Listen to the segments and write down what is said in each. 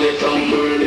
les tambours.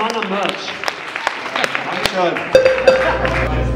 Am Merch. Dankeschön.